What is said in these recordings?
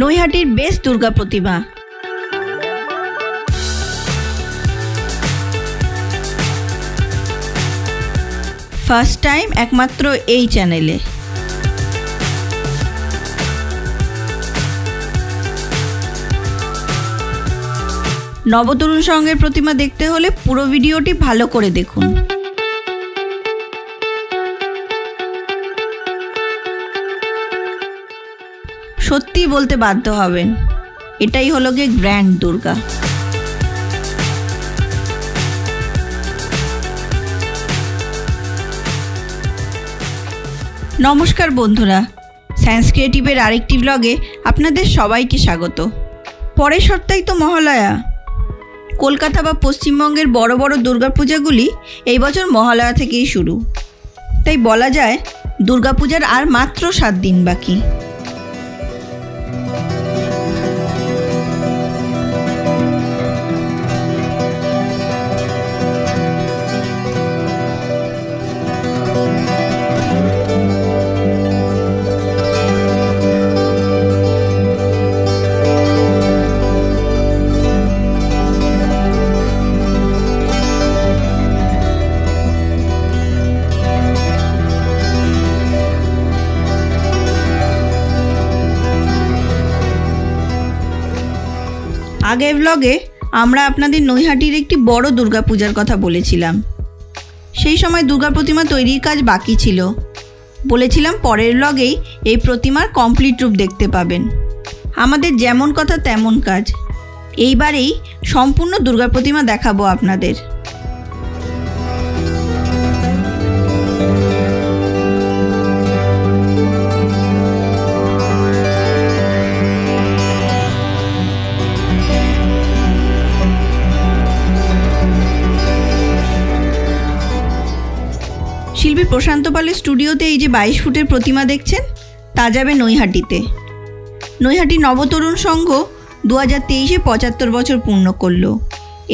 নৈহাটির বেশ দুর্গা প্রতিমা। First time একমাত্র এই চ্যানেলে নবতরুণ সঙ্গের প্রতিমা দেখতে হলে পুরো ভিডিওটি ভালো করে দেখুন। সত্যি বলতে বাধ্য হবেন। এটাই হলো গিয়ে গ্র্যান্ড দুর্গা। নমস্কার বন্ধুরা সায়েন্স ক্রিয়েটিভের আরেকটি ব্লগে আপনাদের সবাইকে স্বাগত। পরের সপ্তাহে তো মহালয়া। কলকাতা বা পশ্চিমবঙ্গের বড় বড় দুর্গাপূজাগুলি এই বছর মহালয়া থেকেই শুরু। তাই বলা যায়, দুর্গাপূজার আর মাত্র সাত দিন বাকি। আগের ব্লগে আমরা আপনাদের নৈহাটির একটি বড় দুর্গাপূজার কথা বলেছিলাম। সেই সময় দুর্গা প্রতিমা তৈরির কাজ বাকি ছিল। বলেছিলাম পরের ব্লগেই এই প্রতিমার কমপ্লিট রূপ দেখতে পাবেন। আমাদের যেমন কথা তেমন কাজ। এইবারেই সম্পূর্ণ দুর্গা প্রতিমা দেখাবো আপনাদের। শিল্পী প্রশান্ত পালের স্টুডিওতে এই যে বাইশ ফুটের প্রতিমা দেখছেন, তা যাবে নৈহাটিতে। নৈহাটি নবতরুণ সংঘ দু হাজার তেইশে পঁচাত্তর বছর পূর্ণ করল।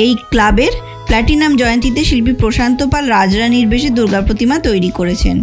এই ক্লাবের প্ল্যাটিনাম জয়ন্তীতে শিল্পী প্রশান্ত পাল রাজরানীর বেশে দুর্গা প্রতিমা তৈরি করেছেন।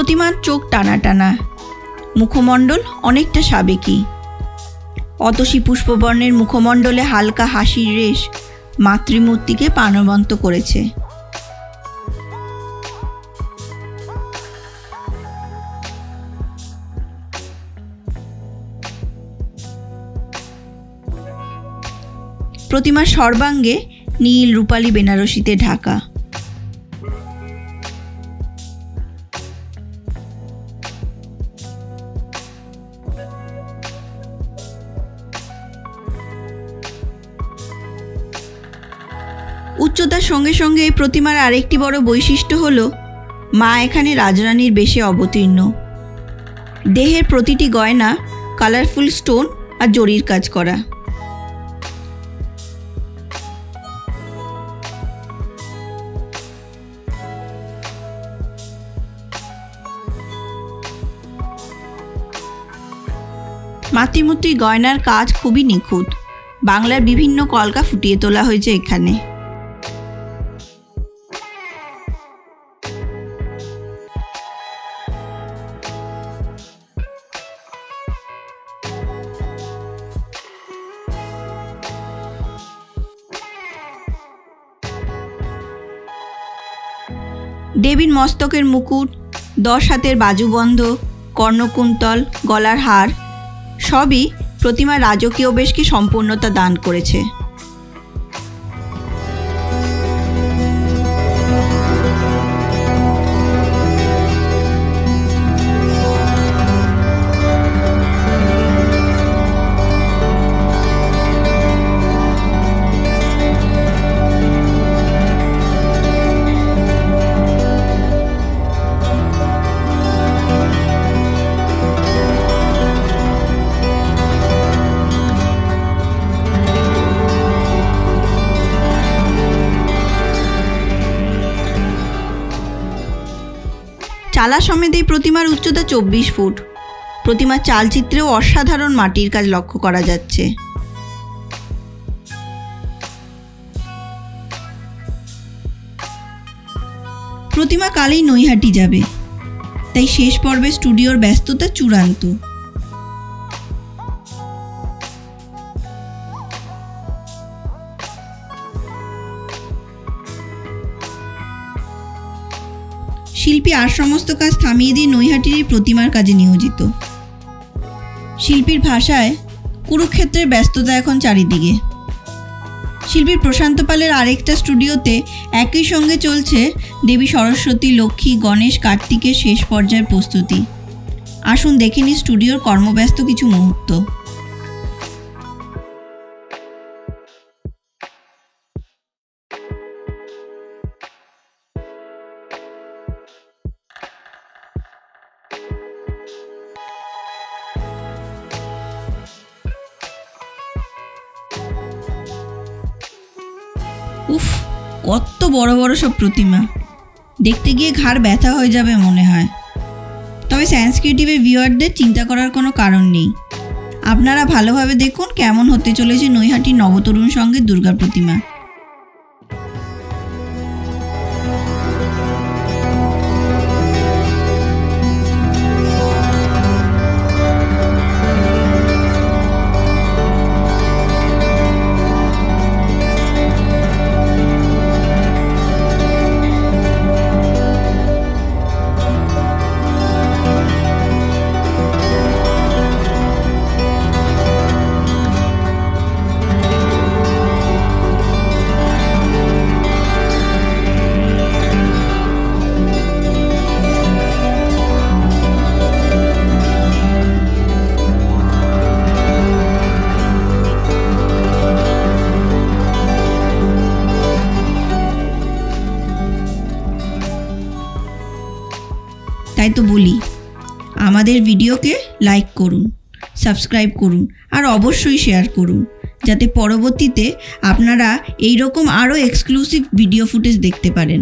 প্রতিমার চোখ টানা টানা মুখমণ্ডল অনেকটা সাবেকি। অতসী পুষ্পবর্ণের মুখমণ্ডলে হালকা হাসির রেশ মাতৃমূর্তিকে প্রাণবন্ত করেছে। প্রতিমার সর্বাঙ্গে নীল রূপালী বেনারসিতে ঢাকা। উচ্চতার সঙ্গে সঙ্গে এই প্রতিমার আরেকটি বড় বৈশিষ্ট্য হল, মা এখানে রাজরানীর বেশে অবতীর্ণ। দেহের প্রতিটি গয়না কালারফুল স্টোন আর জরির কাজ করা। মাতৃমূর্তি গয়নার কাজ খুবই নিখুঁত। বাংলার বিভিন্ন কলকা ফুটিয়ে তোলা হয়েছে এখানে। দেবীর মস্তকের মুকুট, দশ হাতের বাজুবন্ধ কর্ণকুন্তল, গলার হার, সবই প্রতিমার রাজকীয় বেশকে সম্পূর্ণতা দান করেছে। চালা সমেত এই প্রতিমার উচ্চতা চব্বিশ ফুট। প্রতিমার চালচিত্রেও অসাধারণ মাটির কাজ লক্ষ্য করা যাচ্ছে। প্রতিমা কালেই নৈহাটি যাবে। তাই শেষ পর্বে স্টুডিওর ব্যস্ততা চূড়ান্ত। শিল্পী আর সমস্ত কাজ থামিয়ে দিয়ে নৈহাটির প্রতিমার কাজে নিয়োজিত। শিল্পীর ভাষায় কুরুক্ষেত্রের ব্যস্ততা এখন চারিদিকে। শিল্পী প্রশান্ত পালের আরেকটা স্টুডিওতে একই সঙ্গে চলছে দেবী সরস্বতী, লক্ষ্মী, গণেশ, কার্তিকের শেষ পর্যায়ের প্রস্তুতি। আসুন দেখে নি স্টুডিওর কর্মব্যস্ত কিছু মুহূর্ত। উফ, কত বড় বড় সব প্রতিমা। দেখতে গিয়ে ঘাড় ব্যথা হয়ে যাবে মনে হয়। তবে সায়েন্সক্রিয়েটিভের ভিউয়ারদের চিন্তা করার কোনো কারণ নেই। আপনারা ভালোভাবে দেখুন কেমন হতে চলেছে নৈহাটি নবতরুণ সঙ্গে দুর্গা প্রতিমা। তাই তো বলি। আমাদের ভিডিওকে লাইক করুন সাবস্ক্রাইব করুন, আর অবশ্যই শেয়ার করুন, যাতে পরবর্তীতে আপনারা এই রকম আরও এক্সক্লুসিভ ভিডিও ফুটেজ দেখতে পারেন।